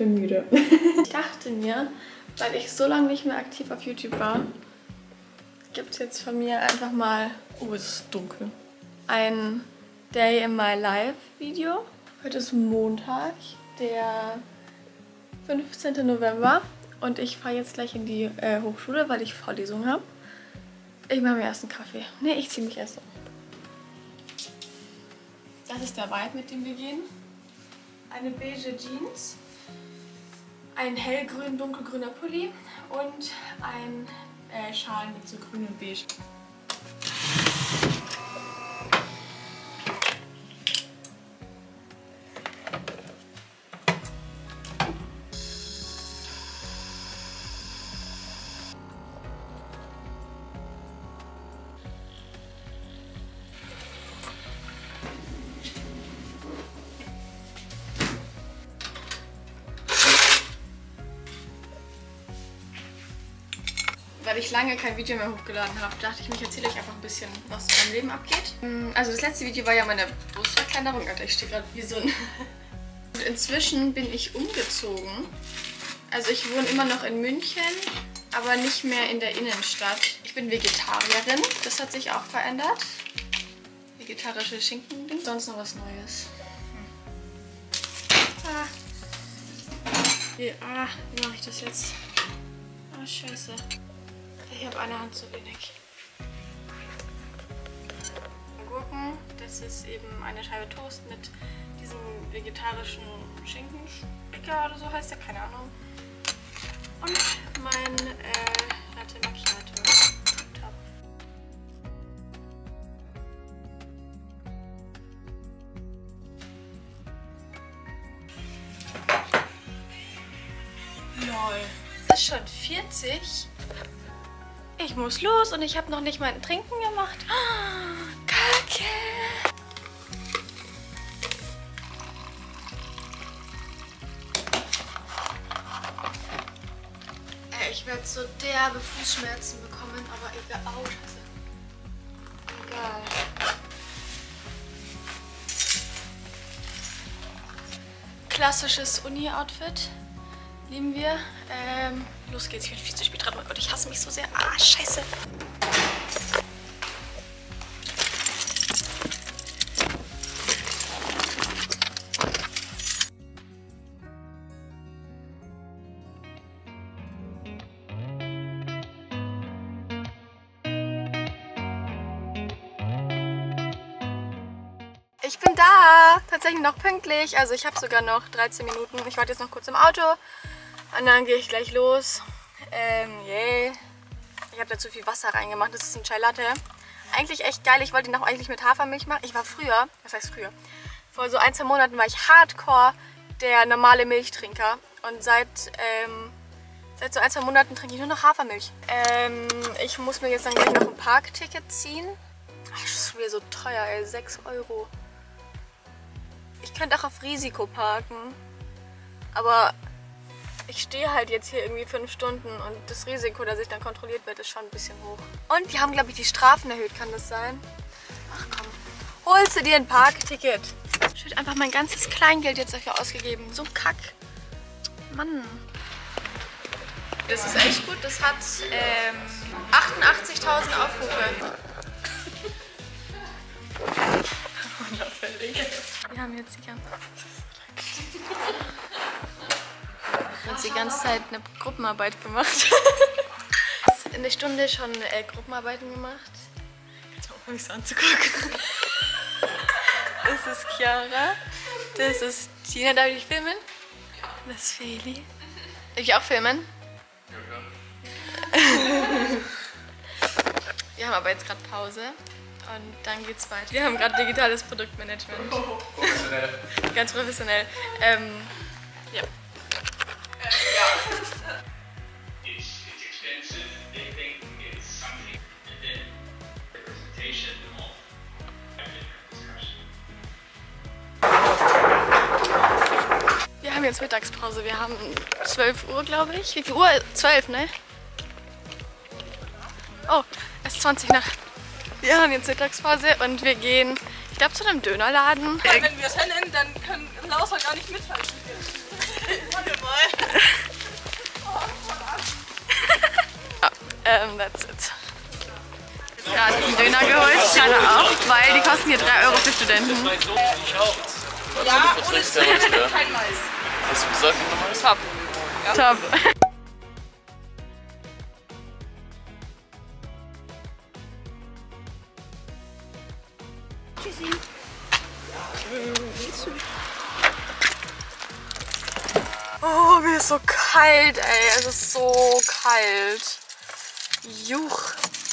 bin müde. ich dachte mir, weil ich so lange nicht mehr aktiv auf YouTube war, gibt es jetzt von mir einfach mal, oh es ist dunkel, ein Day in My Life Video. Heute ist Montag, der 15. November und ich fahre jetzt gleich in die äh, Hochschule, weil ich Vorlesung habe. Ich mache mir erst einen Kaffee. Ne, ich ziehe mich erst um. Das ist der Vibe, mit dem wir gehen. Eine beige Jeans, ein hellgrün, dunkelgrüner Pulli und ein äh, Schal mit so grün und beige. Ich lange kein Video mehr hochgeladen habe, dachte ich mir, ich erzähle euch einfach ein bisschen, was in meinem Leben abgeht. Mm, also das letzte Video war ja meine Brustverkleinerung. Alter, ich stehe gerade wie so ein... Und inzwischen bin ich umgezogen. Also ich wohne immer noch in München, aber nicht mehr in der Innenstadt. Ich bin Vegetarierin, das hat sich auch verändert. Vegetarische Schinken. Sonst noch was Neues. Ah. Wie, ah, wie mache ich das jetzt? Ah, scheiße. Ich habe eine Hand zu wenig. Gurken, das ist eben eine Scheibe Toast mit diesem vegetarischen Schinken. Spicker oder so heißt der, keine Ahnung. Und mein äh, Latte Macchiato. Top. Lol. Das ist schon 40. Ich muss los und ich habe noch nicht mein Trinken gemacht. Oh, Kacke. Ich werde so derbe Fußschmerzen bekommen, aber egal. Oh, Scheiße. Egal. Klassisches Uni-Outfit. Lieben wir. Ähm, los geht's, ich bin viel zu spät dran. Oh Gott, ich hasse mich so sehr. Ah, scheiße. Ich bin da! Tatsächlich noch pünktlich. Also ich habe sogar noch 13 Minuten. Ich warte jetzt noch kurz im Auto. Und dann gehe ich gleich los. Ähm, yay. Ich habe da zu viel Wasser reingemacht. Das ist ein Chai Latte. Eigentlich echt geil. Ich wollte ihn auch eigentlich mit Hafermilch machen. Ich war früher, was heißt früher? Vor so ein, zwei Monaten war ich hardcore der normale Milchtrinker. Und seit, ähm, seit so ein, zwei Monaten trinke ich nur noch Hafermilch. Ähm, ich muss mir jetzt dann gleich noch ein Parkticket ziehen. Ach, das ist wieder so teuer, ey. 6 Euro. Ich könnte auch auf Risiko parken. Aber ich stehe halt jetzt hier irgendwie fünf Stunden und das Risiko, dass ich dann kontrolliert werde, ist schon ein bisschen hoch. Und die haben, glaube ich, die Strafen erhöht, kann das sein? Ach komm, holst du dir ein Parkticket? Ich habe einfach mein ganzes Kleingeld jetzt dafür ausgegeben. So ein Kack. Mann. Das ist echt gut. Das hat ähm, 88.000 Aufrufe. Wir haben jetzt die uns die ganze Zeit eine Gruppenarbeit gemacht. In der Stunde schon äh, Gruppenarbeiten gemacht. Jetzt mal auf mich so anzugucken. Das ist Chiara. Das ist Tina. Darf ich filmen? Das ist Feli. Darf ich auch filmen? Ja, klar. Wir haben aber jetzt gerade Pause. Und dann geht's weiter. Wir haben gerade digitales Produktmanagement. Oh, professionell. Ganz professionell. Ähm, jetzt Mittagspause. Wir haben 12 Uhr, glaube ich. Wie viel Uhr? 12, ne? Oh, es ist 20 nach. Wir haben jetzt Mittagspause und wir gehen. glaube zu einem Dönerladen. Ja, wenn wir es nennen, dann können Lauser gar nicht mithalten. Warte mal. Ähm, that's it. Jetzt gerade einen Döner geholt, gerade auch, weil die kosten hier 3 Euro für Studenten. Ja, ohne Zwiebeln kein Mais. Hast du gesagt, wie nochmal? Top. Top. Oh, mir ist so kalt, ey. Es ist so kalt. Juch.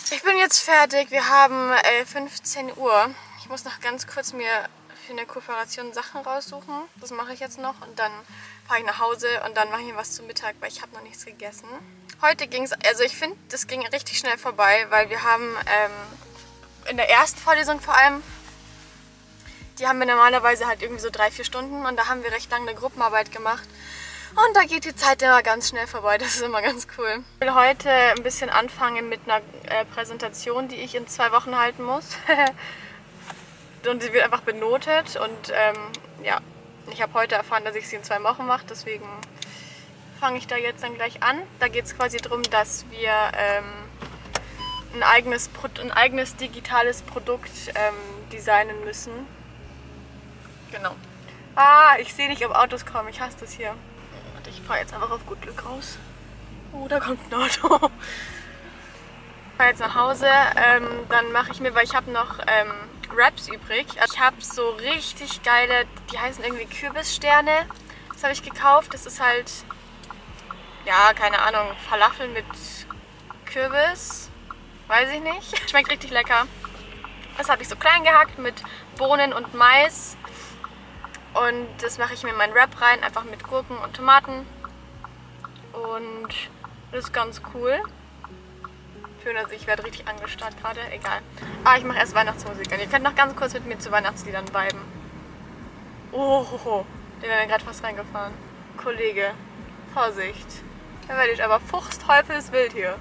Ich bin jetzt fertig. Wir haben äh, 15 Uhr. Ich muss noch ganz kurz mir für eine Kooperation Sachen raussuchen. Das mache ich jetzt noch und dann fahre ich nach Hause und dann mache ich was zum Mittag, weil ich habe noch nichts gegessen. Heute ging es, also ich finde, das ging richtig schnell vorbei, weil wir haben ähm, in der ersten Vorlesung vor allem, die haben wir normalerweise halt irgendwie so drei, vier Stunden und da haben wir recht lange eine Gruppenarbeit gemacht. Und da geht die Zeit immer ganz schnell vorbei. Das ist immer ganz cool. Ich will heute ein bisschen anfangen mit einer äh, Präsentation, die ich in zwei Wochen halten muss. und sie wird einfach benotet. Und ähm, ja, ich habe heute erfahren, dass ich sie in zwei Wochen mache. Deswegen fange ich da jetzt dann gleich an. Da geht es quasi darum, dass wir ähm, ein, eigenes, ein eigenes digitales Produkt ähm, designen müssen. Genau. Ah, ich sehe nicht, ob Autos kommen. Ich hasse das hier. Warte, ich fahre jetzt einfach auf gut Glück raus. Oh, da kommt ein Auto. Ich fahre jetzt nach Hause. Ähm, dann mache ich mir, weil ich habe noch ähm, Wraps übrig. Also ich habe so richtig geile, die heißen irgendwie Kürbissterne. Das habe ich gekauft. Das ist halt, ja, keine Ahnung, Falafel mit Kürbis. Weiß ich nicht. Schmeckt richtig lecker. Das habe ich so klein gehackt mit Bohnen und Mais. Und das mache ich mir in meinen Wrap rein, einfach mit Gurken und Tomaten. Und das ist ganz cool. Schön, also ich werde richtig angestarrt gerade, egal. Ah, ich mache erst Weihnachtsmusik an. Ihr könnt noch ganz kurz mit mir zu Weihnachtsliedern viben. Oh, ho, ho. den wäre gerade fast reingefahren. Kollege, Vorsicht. Da werde ich aber fuchsteufelswild hier.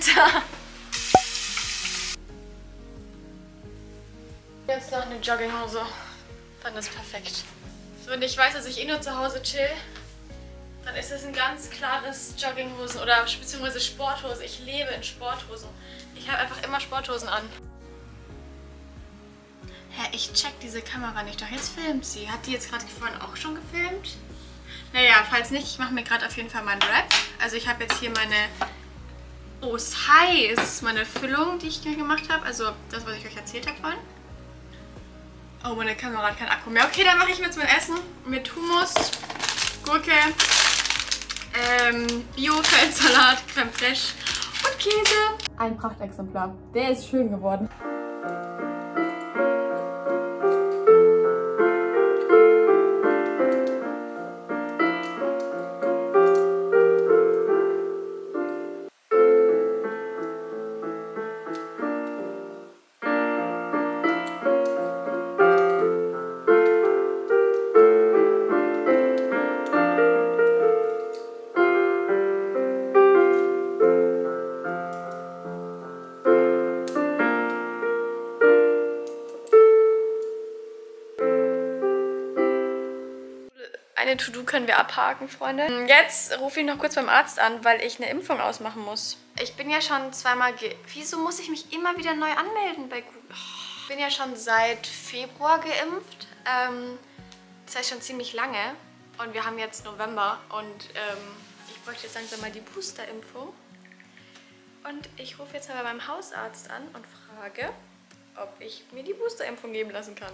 Alter. Jetzt noch eine Jogginghose. Dann ist perfekt. Wenn ich weiß, dass ich eh nur zu Hause chill, dann ist es ein ganz klares Jogginghosen oder beziehungsweise Sporthose. Ich lebe in Sporthosen. Ich habe einfach immer Sporthosen an. Hä, ich check diese Kamera nicht. Doch jetzt filmt sie. Hat die jetzt gerade vorhin auch schon gefilmt? Naja, falls nicht, ich mache mir gerade auf jeden Fall meinen Wrap. Also ich habe jetzt hier meine... Oh, es ist heiß. Meine Füllung, die ich gemacht habe. Also das, was ich euch erzählt habe vorhin. Oh, meine Kamera hat keinen Akku mehr. Okay, dann mache ich mir jetzt mein Essen mit Hummus, Gurke, ähm, Bio-Feldsalat, Creme Fraiche und Käse. Ein Prachtexemplar. Der ist schön geworden. Eine To-Do können wir abhaken, Freunde. Jetzt rufe ich noch kurz beim Arzt an, weil ich eine Impfung ausmachen muss. Ich bin ja schon zweimal ge... Wieso muss ich mich immer wieder neu anmelden bei Google? Ich bin ja schon seit Februar geimpft. Ähm, das heißt schon ziemlich lange. Und wir haben jetzt November und ähm, ich bräuchte jetzt langsam mal die Booster-Impfung. Und ich rufe jetzt mal beim Hausarzt an und frage, ob ich mir die Booster-Impfung geben lassen kann.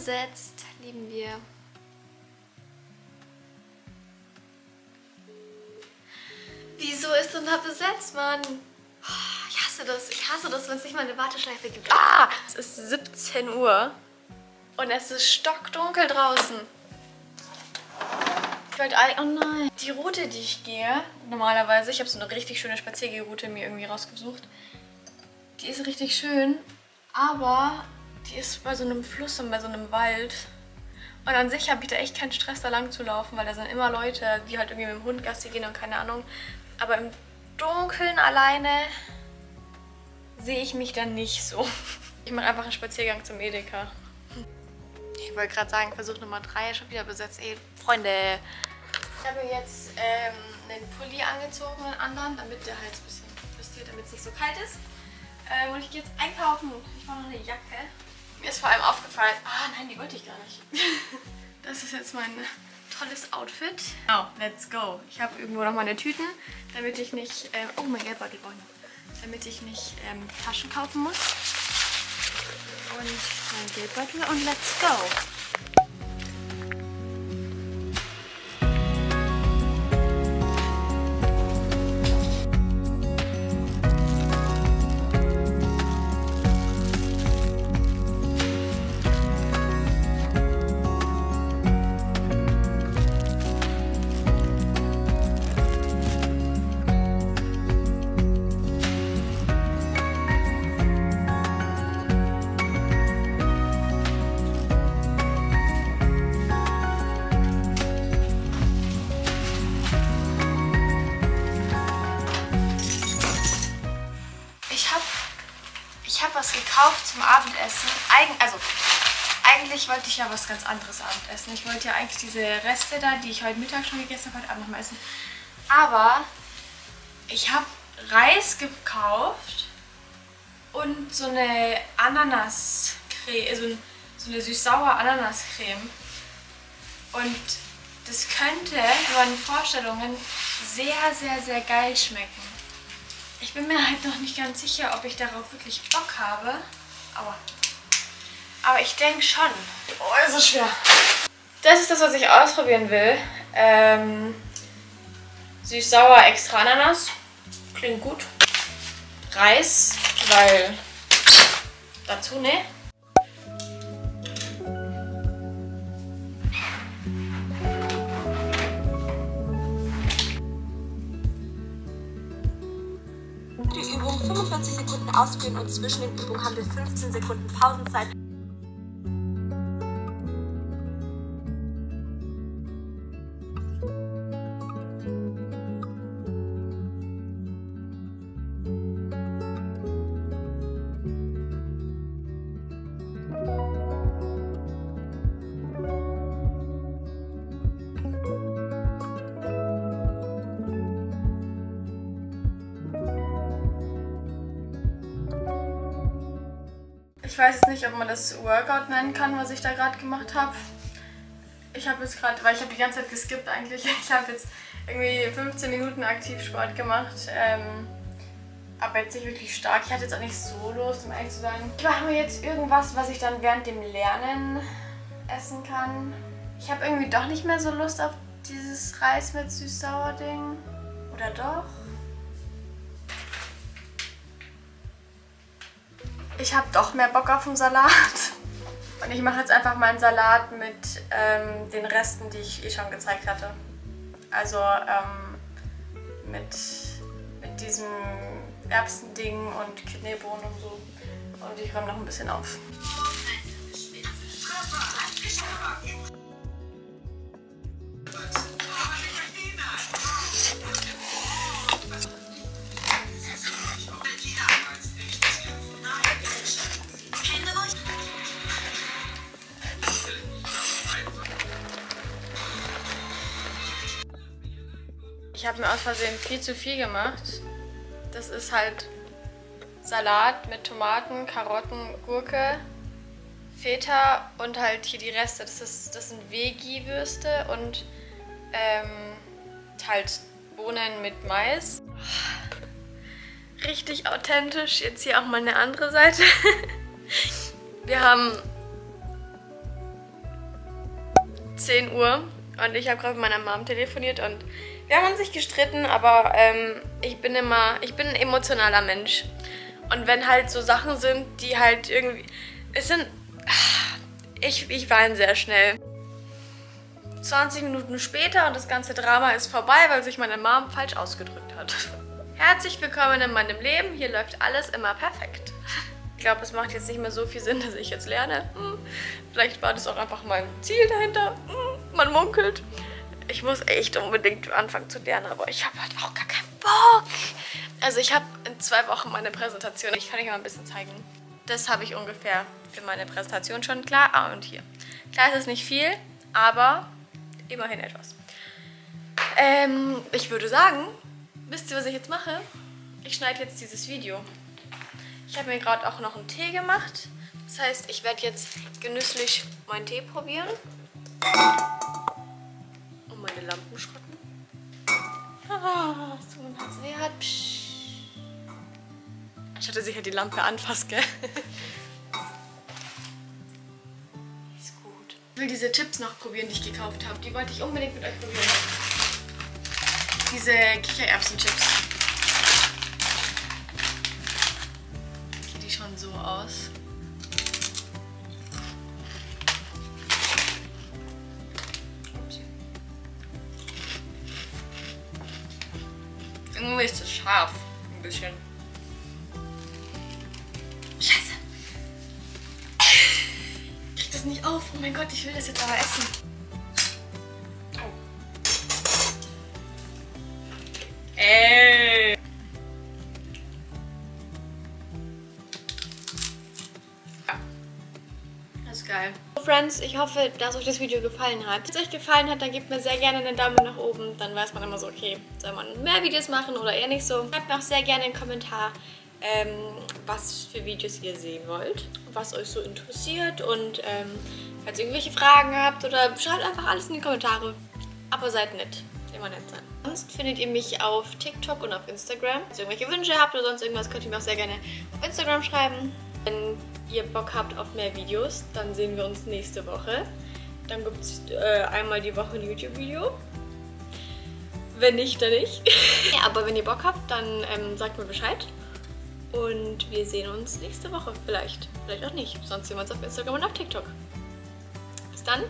Besetzt, lieben wir. Wieso ist denn da besetzt, Mann? Oh, Ich hasse das. Ich hasse das, wenn es nicht mal eine Warteschleife gibt. Ah! Es ist 17 Uhr. Und es ist stockdunkel draußen. Ich wollte. Oh nein. Die Route, die ich gehe, normalerweise, ich habe so eine richtig schöne Spaziergeroute mir irgendwie rausgesucht. Die ist richtig schön, aber die ist bei so einem Fluss und bei so einem Wald. Und an sich habe ich da echt keinen Stress, da lang zu laufen, weil da sind immer Leute, die halt irgendwie mit dem Hund Gassi gehen und keine Ahnung. Aber im Dunkeln alleine sehe ich mich dann nicht so. Ich mache einfach einen Spaziergang zum Edeka. Ich wollte gerade sagen, Versuch Nummer 3 ist schon wieder besetzt. Ey, Freunde. Ich habe jetzt ähm, einen Pulli angezogen, einen anderen, damit der halt ein bisschen damit es nicht so kalt ist. Ähm, und ich gehe jetzt einkaufen. Ich brauche noch eine Jacke. Mir ist vor allem aufgefallen, ah nein, die wollte ich gar nicht. Das ist jetzt mein tolles Outfit. Oh, let's go. Ich habe irgendwo noch meine Tüten, damit ich nicht, ähm, oh mein Geldbeutel noch. Damit ich nicht ähm, Taschen kaufen muss. Und mein Geldbeutel und let's go. Eigentlich wollte ich ja was ganz anderes Abendessen. Ich wollte ja eigentlich diese Reste da, die ich heute Mittag schon gegessen habe, heute Abend noch mal essen. Aber ich habe Reis gekauft und so eine Ananascreme, also so eine süß-sauer Ananascreme. Und das könnte in meinen Vorstellungen sehr, sehr, sehr geil schmecken. Ich bin mir halt noch nicht ganz sicher, ob ich darauf wirklich Bock habe. Aber, aber ich denke schon. Oh, ist so schwer. Das ist das, was ich ausprobieren will. Ähm, Süß-sauer extra Ananas. Klingt gut. Reis, weil dazu, ne? Die Übung 45 Sekunden ausführen und zwischen den Übungen haben wir 15 Sekunden Pausenzeit. Ich weiß jetzt nicht, ob man das Workout nennen kann, was ich da gerade gemacht habe. Ich habe jetzt gerade, weil ich habe die ganze Zeit geskippt eigentlich. Ich habe jetzt irgendwie 15 Minuten Aktivsport gemacht. Ähm, aber jetzt nicht wirklich stark. Ich hatte jetzt auch nicht so Lust, um ehrlich zu sein. Ich mache mir jetzt irgendwas, was ich dann während dem Lernen essen kann. Ich habe irgendwie doch nicht mehr so Lust auf dieses Reis mit süß-sauer-Ding. Oder doch? Ich habe doch mehr Bock auf einen Salat. Und ich mache jetzt einfach meinen Salat mit ähm, den Resten, die ich eh schon gezeigt hatte. Also ähm, mit, mit diesem Erbsending und Kidneybohnen und so. Und ich räume noch ein bisschen auf. Ich habe mir aus Versehen viel zu viel gemacht. Das ist halt Salat mit Tomaten, Karotten, Gurke, Feta und halt hier die Reste. Das, ist, das sind Veggie-Würste und ähm, halt Bohnen mit Mais. Richtig authentisch. Jetzt hier auch mal eine andere Seite. Wir haben 10 Uhr und ich habe gerade mit meiner Mom telefoniert und wir haben uns nicht gestritten, aber ähm, ich bin immer, ich bin ein emotionaler Mensch. Und wenn halt so Sachen sind, die halt irgendwie, es sind, Ich, ich weine sehr schnell. 20 Minuten später und das ganze Drama ist vorbei, weil sich meine Mom falsch ausgedrückt hat. Herzlich willkommen in meinem Leben. Hier läuft alles immer perfekt. Ich glaube, es macht jetzt nicht mehr so viel Sinn, dass ich jetzt lerne. Hm. Vielleicht war das auch einfach mein Ziel dahinter. Hm. Man munkelt. Ich muss echt unbedingt anfangen zu lernen, aber ich habe halt auch gar keinen Bock. Also ich habe in zwei Wochen meine Präsentation. Ich kann euch mal ein bisschen zeigen. Das habe ich ungefähr für meine Präsentation schon klar. Ah, und hier. Klar ist es nicht viel, aber immerhin etwas. Ähm, ich würde sagen, wisst ihr, was ich jetzt mache? Ich schneide jetzt dieses Video. Ich habe mir gerade auch noch einen Tee gemacht. Das heißt, ich werde jetzt genüsslich meinen Tee probieren. Und meine Lampen schrotten. Ah, so man hat sie hat. Anstatt dass ich halt die Lampe anfasse, gell? Ist gut. Ich will diese Chips noch probieren, die ich gekauft habe. Die wollte ich unbedingt mit euch probieren. Diese Kichererbsen-Chips. Okay, die schauen so aus. Scharf. Ein bisschen. Scheiße. Ich krieg das nicht auf. Oh mein Gott, ich will das jetzt aber essen. Ey. Friends, ich hoffe, dass euch das Video gefallen hat. Wenn es euch gefallen hat, dann gebt mir sehr gerne einen Daumen nach oben. Dann weiß man immer so, okay, soll man mehr Videos machen oder eher nicht so. Schreibt mir auch sehr gerne einen Kommentar, ähm, was für Videos ihr sehen wollt, was euch so interessiert und ähm, falls ihr irgendwelche Fragen habt oder schreibt einfach alles in die Kommentare. Aber seid nett, immer nett sein. Sonst findet ihr mich auf TikTok und auf Instagram. Wenn ihr irgendwelche Wünsche habt oder sonst irgendwas, könnt ihr mir auch sehr gerne auf Instagram schreiben. Wenn ihr Bock habt auf mehr Videos, dann sehen wir uns nächste Woche. Dann gibt es äh, einmal die Woche ein YouTube-Video. Wenn nicht, dann nicht. ja, aber wenn ihr Bock habt, dann ähm, sagt mir Bescheid. Und wir sehen uns nächste Woche vielleicht. Vielleicht auch nicht. Sonst sehen wir uns auf Instagram und auf TikTok. Bis dann.